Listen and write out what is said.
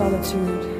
solitude.